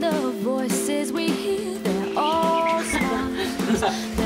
the voices we hear, they're all songs.